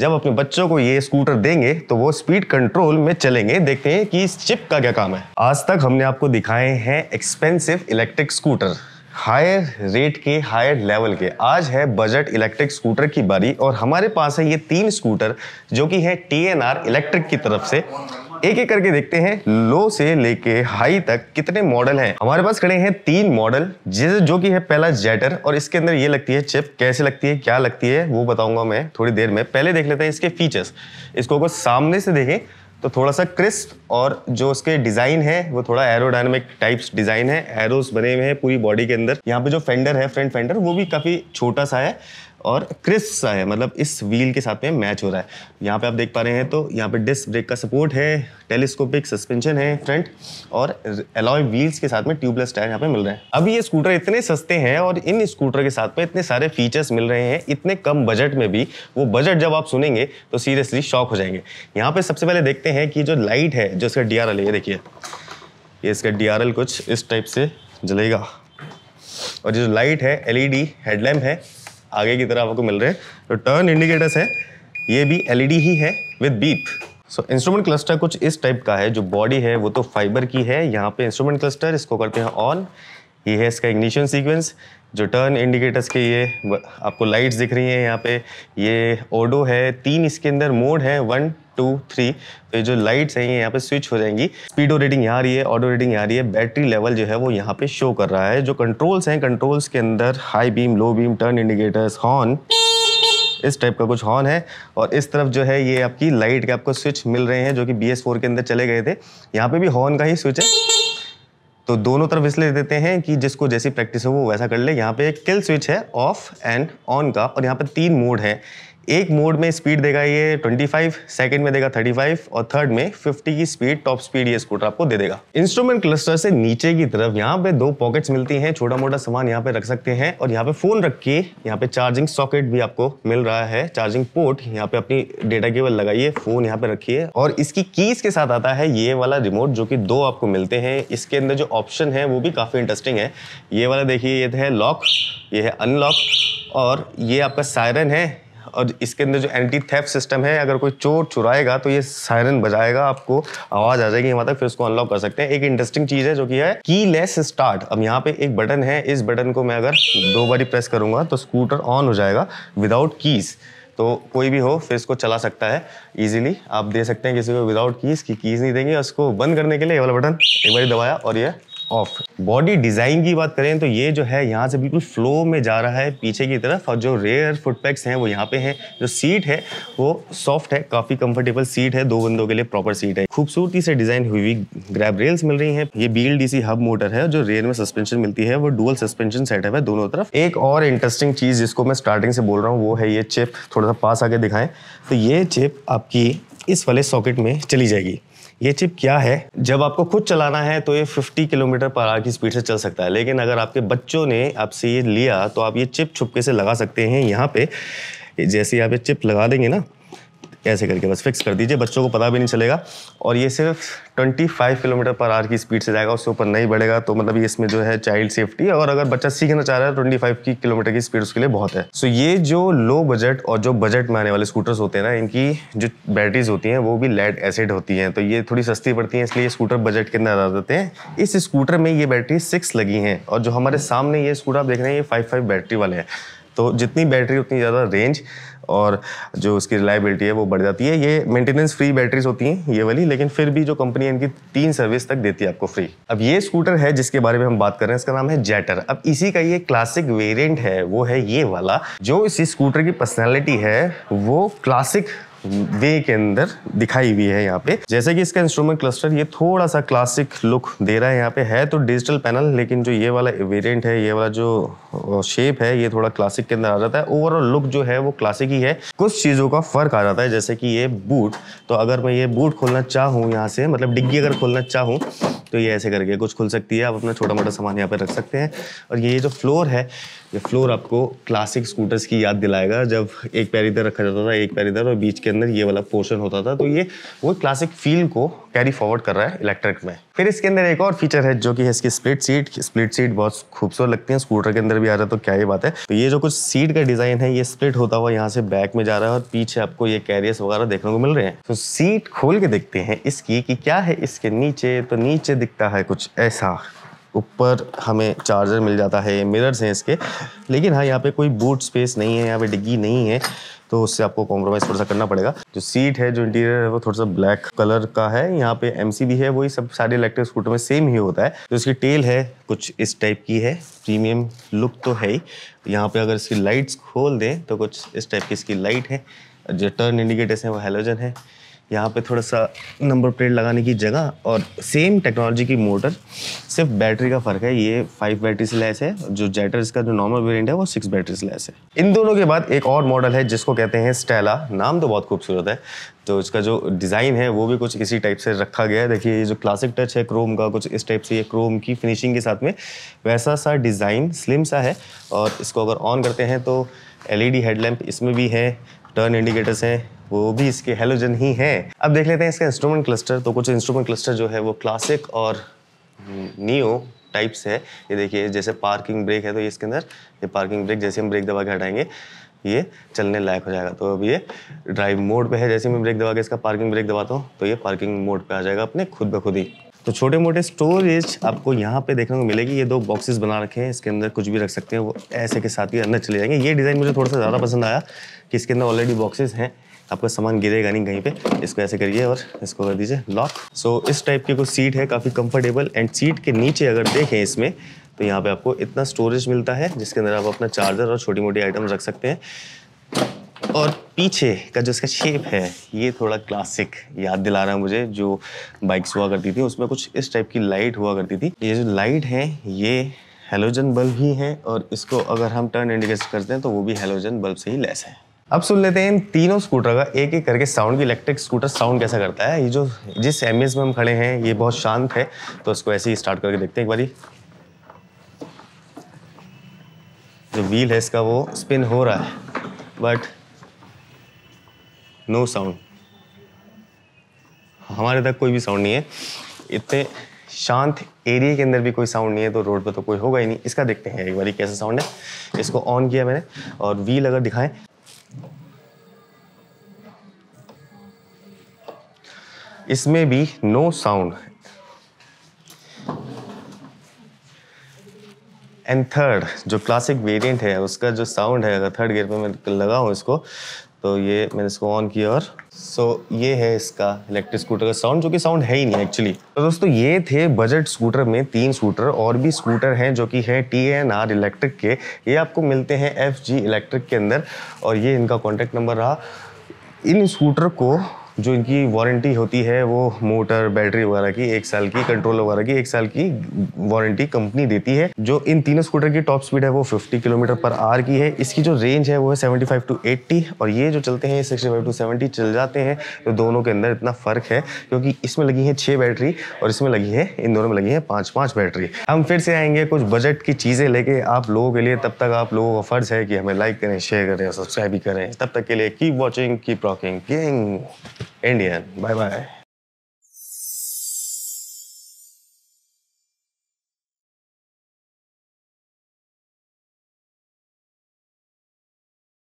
जब अपने बच्चों को ये स्कूटर देंगे तो वो स्पीड कंट्रोल में चलेंगे। देखते हैं कि इस चिप का क्या काम है। आज तक हमने आपको दिखाए हैं expensive electric scooter. Higher rate के, हायर लेवल के। आज है बजट इलेक्ट्रिक स्कूटर की बारी और हमारे पास है ये तीन स्कूटर जो कि है टी एन आर इलेक्ट्रिक की तरफ़ से। एक एक करके देखते हैं, लो से लेके हाई तक कितने मॉडल हैं। हमारे पास खड़े हैं तीन मॉडल, जिस जो कि है पहला जेटर और इसके अंदर ये लगती है चिप, कैसे लगती है, क्या लगती है, वो बताऊँगा मैं थोड़ी देर में। पहले देख लेते हैं इसके फीचर्स इसको अगर सामने से देखें तो थोड़ा सा क्रिस्प और जो उसके डिज़ाइन है, वो थोड़ा एरोडायनामिक टाइप्स डिज़ाइन है। एरोस बने हुए हैं पूरी बॉडी के अंदर। यहाँ पे जो फेंडर है फ्रंट फेंडर वो भी काफ़ी छोटा सा है। और क्रिस्प सा है मतलब इस व्हील के साथ में मैच हो रहा है। यहाँ पे आप देख पा रहे हैं तो यहाँ पे डिस्क ब्रेक का सपोर्ट है, टेलीस्कोपिक सस्पेंशन है फ्रंट और एलॉय व्हील्स के साथ में ट्यूबलेस टायर यहाँ पे मिल रहे हैं। अभी ये स्कूटर इतने सस्ते हैं और इन स्कूटर के साथ में इतने सारे फीचर्स मिल रहे हैं, इतने कम बजट में भी, वो बजट जब आप सुनेंगे तो सीरियसली शॉक हो जाएँगे। यहाँ पे सबसे पहले देखते हैं कि जो लाइट है, जो इसका डीआरएल है, ये देखिए। ये इसका डीआरएल कुछ इस टाइप से जलेगा। और जो लाइट है एलईडी हेडलैम्प है आगे की तरह आपको मिल रहे हैं। तो टर्न इंडिकेटर्स है। ये भी एलईडी ही है with beep so instrument cluster कुछ इस टाइप का है, जो बॉडी है, वो तो फाइबर की है। यहाँ पे इंस्ट्रूमेंट क्लस्टर इसको करते हैं ऑन ये है इसका इग्निशन सीक्वेंस जो टर्न इंडिकेटर्स के ये आपको लाइट्स दिख रही हैं यहाँ पे, ये ओडो है, तीन इसके अंदर मोड है वन टू थ्री तो ये जो लाइट्स हैं, ये यहाँ पे स्विच हो जाएँगी। स्पीडो रेटिंग यहाँ रही है ऑडो रेटिंग यहाँ रही है बैटरी लेवल जो है वो यहाँ पे शो कर रहा है। जो कंट्रोल्स हैं कंट्रोल्स के अंदर high beam low beam turn indicators horn इस टाइप का कुछ हॉर्न है। और इस तरफ़ जो है, ये आपकी लाइट के आपको स्विच मिल रहे हैं, जो कि बी के अंदर चले गए थे। यहाँ पे भी हॉर्न का ही स्विच है। तो दोनों तरफ़ इसलिए देते हैं कि जिसको जैसी प्रैक्टिस हो वो वैसा कर ले। यहाँ पे एक किल स्विच है ऑफ़ एंड ऑन का, और यहाँ पे तीन मोड है। एक मोड में स्पीड देगा ये 25 सेकंड में देगा 35 और थर्ड में 50 की स्पीड टॉप स्पीड ये स्कूटर आपको दे देगा। इंस्ट्रूमेंट क्लस्टर से नीचे की तरफ़ यहाँ पे दो पॉकेट्स मिलती हैं छोटा मोटा सामान यहाँ पे रख सकते हैं और यहाँ पे फ़ोन रख के यहाँ पे चार्जिंग सॉकेट भी आपको मिल रहा है। चार्जिंग पोर्ट यहाँ पे अपनी डेटा केबल लगाइए फ़ोन यहाँ पे रखिए और इसकी कीज के साथ आता है ये वाला रिमोट जो कि दो आपको मिलते हैं। इसके अंदर जो ऑप्शन है वो भी काफ़ी इंटरेस्टिंग है। ये वाला देखिए, ये है लॉक ये है अनलॉक और ये आपका सायरन है। और इसके अंदर जो एंटी थेफ्ट सिस्टम है, अगर कोई चोर चुराएगा तो ये सायरन बजाएगा, आपको आवाज़ आ जाएगी वहाँ तक फिर उसको अनलॉक कर सकते हैं। एक इंटरेस्टिंग चीज़ है जो कि है की लेस स्टार्ट अब यहाँ पे एक बटन है, इस बटन को मैं अगर दो बारी प्रेस करूँगा तो स्कूटर ऑन हो जाएगा विदाउट कीज तो कोई भी हो, फिर इसको चला सकता है इजीली आप दे सकते हैं किसी को विदाउट कीज की कीज नहीं देंगे उसको बंद करने के लिए ये वाला बटन एक बार दबाया, और ये ऑफ़ बॉडी डिज़ाइन की बात करें तो ये जो है, यहाँ से बिल्कुल फ्लो में जा रहा है पीछे की तरफ़ और जो रेयर फुटपैक्स हैं वो यहाँ पे हैं। जो सीट है, वो सॉफ्ट है, काफ़ी कंफर्टेबल सीट है, दो बंदों के लिए प्रॉपर सीट है। खूबसूरती से डिज़ाइन हुई हुई ग्रैब रेल्स मिल रही हैं। ये बील डीसी हब मोटर है जो रेयर में सस्पेंशन मिलती है, वो डुअल सस्पेंशन सेटअप है दोनों तरफ़। एक और इंटरेस्टिंग चीज़ जिसको मैं स्टार्टिंग से बोल रहा हूँ, वो है ये चिप थोड़ा सा पास आके दिखाएँ। तो ये चिप आपकी इस वाले सॉकेट में चली जाएगी। ये चिप क्या है? जब आपको खुद चलाना है तो ये 50 किलोमीटर पर आर की स्पीड से चल सकता है। लेकिन अगर आपके बच्चों ने आपसे ये लिया तो आप ये चिप छुपके से लगा सकते हैं यहाँ पे। जैसे आप ये चिप लगा देंगे ना ऐसे करके बस फिक्स कर दीजिए, बच्चों को पता भी नहीं चलेगा। और ये सिर्फ़ 25 किलोमीटर पर आर की स्पीड से जाएगा, उससे ऊपर नहीं बढ़ेगा। तो मतलब इसमें जो है चाइल्ड सेफ्टी और अगर बच्चा सीखना चाह रहा है ट्वेंटी फाइव की किलोमीटर की स्पीड उसके लिए बहुत है। सो ये जो लो बजट और जो बजट में आने वाले स्कूटर्स होते हैं ना, इनकी जो बैटरीज होती हैं, वो भी लेड एसिड होती हैं। तो ये थोड़ी सस्ती पड़ती हैं, इसलिए स्कूटर बजट के अंदर आ जाते हैं। इस स्कूटर में ये बैटरी सिक्स लगी हैं और जो हमारे सामने ये स्कूटर आप देख रहे हैं, ये फाइव फाइव बैटरी वाले हैं। तो जितनी बैटरी उतनी ज़्यादा रेंज और जो उसकी रिलायबिलिटी है वो बढ़ जाती है। ये मेंटेनेंस फ्री बैटरीज होती हैं, ये वाली, लेकिन फिर भी जो कंपनी इनकी तीन सर्विस तक देती है आपको फ्री अब ये स्कूटर है जिसके बारे में हम बात कर रहे हैं, इसका नाम है जेटर अब इसी का ये क्लासिक वेरियंट है, वो है ये वाला, जो इसी स्कूटर की पर्सनैलिटी है, वो क्लासिक वे के अंदर दिखाई हुई है यहाँ पे। जैसे कि इसका इंस्ट्रूमेंट क्लस्टर ये थोड़ा सा क्लासिक लुक दे रहा है यहाँ पे। है तो डिजिटल पैनल लेकिन जो ये वाला वेरिएंट है, ये वाला जो शेप है, ये थोड़ा क्लासिक के अंदर आ जाता है। ओवरऑल लुक जो है वो क्लासिक ही है। कुछ चीज़ों का फ़र्क आ जाता है, जैसे कि ये बूट तो अगर मैं ये बूट खोलना चाहूँ यहाँ से मतलब डिग्गी अगर खोलना चाहूँ तो ये ऐसे करके कुछ खुल सकती है। आप अपना छोटा मोटा सामान यहाँ पर रख सकते हैं। और ये जो फ्लोर है, ये फ्लोर आपको क्लासिक स्कूटर्स की याद दिलाएगा। जब एक पैर इधर रखा जाता था, एक पैर इधर और बीच के अंदर ये वाला पोर्शन होता था तो ये वो क्लासिक फील को कैरी फॉरवर्ड कर रहा है इलेक्ट्रिक में। फिर इसके अंदर एक और फीचर है जो कि है इसकी स्प्लिट सीट स्प्लिट सीट बहुत खूबसूरत लगती है स्कूटर के अंदर भी आ रहा है तो क्या ये बात है। तो ये जो कुछ सीट का डिज़ाइन है, ये स्प्लिट होता हुआ यहाँ से बैक में जा रहा है और पीछे आपको ये कैरियर्स वगैरह देखने को मिल रहे हैं। तो सीट खोल के देखते हैं इसकी कि क्या है इसके नीचे तो नीचे दिखता है कुछ ऐसा। ऊपर हमें चार्जर मिल जाता है मिरर्स हैं इसके। लेकिन हाँ यहाँ पे कोई बूट स्पेस नहीं है, यहाँ पे डिग्गी नहीं है तो उससे आपको कॉम्प्रोमाइज़ थोड़ा सा करना पड़ेगा। जो सीट है, जो इंटीरियर है, वो थोड़ा सा ब्लैक कलर का है। यहाँ पे एमसी भी है, वही सब सारे इलेक्ट्रिक स्कूटर में सेम ही होता है। तो इसकी टेल है, कुछ इस टाइप की है प्रीमियम लुक तो है ही। यहाँ पे अगर इसकी लाइट्स खोल दें तो कुछ इस टाइप की इसकी लाइट है। जो टर्न इंडिकेटर्स हैं, वो हेलोजन है। यहाँ पे थोड़ा सा नंबर प्लेट लगाने की जगह और सेम टेक्नोलॉजी की मोटर सिर्फ़ बैटरी का फ़र्क है। ये फाइव बैटरी से लेस है, जो जेटर इसका जो नॉर्मल वेरिएंट है, वो सिक्स बैटरी से लेस है। इन दोनों के बाद एक और मॉडल है, जिसको कहते हैं स्टेला नाम तो बहुत खूबसूरत है। तो इसका जो डिज़ाइन है, वो भी कुछ इसी टाइप से रखा गया है। देखिए, ये जो क्लासिक टच है क्रोम का कुछ इस टाइप से, ये क्रोम की फिनिशिंग के साथ में वैसा सा डिज़ाइन स्लिम सा है। और इसको अगर ऑन करते हैं तो एलईडी हेडलैम्प इसमें भी है। टर्न इंडिकेटर्स हैं, वो भी इसके हेलोजन ही हैं। अब देख लेते हैं इसका इंस्ट्रूमेंट क्लस्टर तो कुछ इंस्ट्रूमेंट क्लस्टर जो है वो क्लासिक और नियो टाइप से है। ये देखिए, जैसे पार्किंग ब्रेक है तो ये इसके अंदर, ये पार्किंग ब्रेक जैसे हम ब्रेक दबा के हटाएँगे, ये चलने लायक हो जाएगा। तो अब ये ड्राइव मोड पे है, जैसे मैं ब्रेक दबा के इसका पार्किंग ब्रेक दबाता हूँ तो ये पार्किंग मोड पे आ जाएगा अपने खुद ब खुद ही। तो छोटे मोटे स्टोरेज आपको यहाँ पे देखने को मिलेगी। ये दो बॉक्सेस बना रखे हैं, इसके अंदर कुछ भी रख सकते हैं, वो ऐसे के साथ ही अंदर चले जाएँगे। ये डिज़ाइन मुझे थोड़ा सा ज़्यादा पसंद आया कि इसके अंदर ऑलरेडी बॉक्सेस हैं, आपका सामान गिरेगा नहीं कहीं पे। इसको ऐसे करिए और इसको कर दीजिए लॉक सो इस टाइप की कुछ सीट है, काफ़ी कंफर्टेबल एंड सीट के नीचे अगर देखें इसमें तो यहाँ पे आपको इतना स्टोरेज मिलता है, जिसके अंदर आप अपना चार्जर और छोटी मोटी आइटम रख सकते हैं। और पीछे का जो इसका शेप है, ये थोड़ा क्लासिक याद दिला रहा है मुझे, जो बाइक्स हुआ करती थी, उसमें कुछ इस टाइप की लाइट हुआ करती थी। ये जो लाइट है, ये हेलोजन बल्ब ही है और इसको अगर हम टर्न इंडिकेट करते हैं तो वो भी हेलोजन बल्ब से ही लेस है। अब सुन लेते हैं इन तीनों स्कूटर का एक एक करके साउंड की इलेक्ट्रिक स्कूटर साउंड कैसा करता है। ये जो, जिस एम में हम खड़े हैं, ये बहुत शांत है तो इसको ऐसे ही स्टार्ट करके देखते हैं एक बारी। जो व्हील है, इसका वो स्पिन हो रहा है बट नो साउंड हमारे तक कोई भी साउंड नहीं है। इतने शांत एरिया के अंदर भी कोई साउंड नहीं है तो रोड पर तो कोई होगा ही नहीं। इसका देखते हैं एक बारी कैसा साउंड है। इसको ऑन किया मैंने, और व्हील अगर दिखाएँ। इसमें भी नो साउंड एंड थर्ड जो क्लासिक वेरिएंट है, उसका जो साउंड है, अगर थर्ड गियर पे मैं लगाऊँ इसको तो ये मैंने इसको ऑन किया और सो so, ये है इसका इलेक्ट्रिक स्कूटर का साउंड जो कि साउंड है ही नहीं एक्चुअली तो दोस्तों ये थे बजट स्कूटर में तीन स्कूटर और भी स्कूटर हैं जो कि है टी एन आर इलेक्ट्रिक के। ये आपको मिलते हैं एफ़ जी इलेक्ट्रिक के अंदर और ये इनका कॉन्टेक्ट नंबर रहा। इन स्कूटर को जो इनकी वारंटी होती है, वो मोटर, बैटरी वगैरह की, एक साल की कंट्रोल वगैरह की, एक साल की वारंटी कंपनी देती है, जो इन तीनों स्कूटर की टॉप स्पीड है, वो 50 किलोमीटर पर आर की है। इसकी जो रेंज है, वो है 75 टू 80 और ये जो चलते हैं 65 टू 70 चल जाते हैं तो दोनों के अंदर इतना फ़र्क है, क्योंकि इसमें लगी है छः बैटरी और इसमें लगी है, इन दोनों में लगी है पाँच पाँच बैटरी। हम फिर से आएँगे कुछ बजट की चीज़ें लेके आप लोगों के लिए, तब तक आप लोगों का फ़र्ज़ है कि हमें लाइक करें शेयर करें सब्सक्राइब भी करें। तब तक के लिए keep watching keep rocking king Indian. Bye bye.